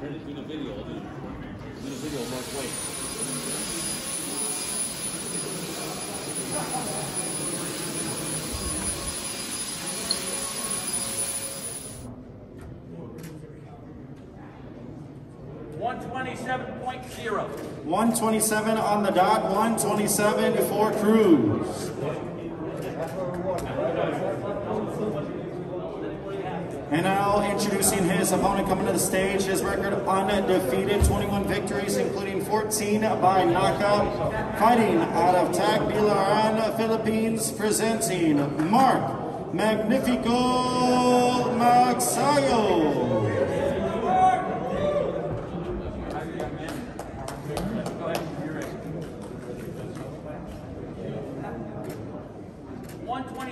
Turn it to the video. I'll do, do the video of Mark Wayne. One twenty-seven point zero. 127 on the dot, 127 for Cruz. And now introducing his opponent coming to the stage, his record undefeated, 21 victories, including 14 by knockout. Fighting out of Tagbilaran, Philippines, presenting Mark Magnifico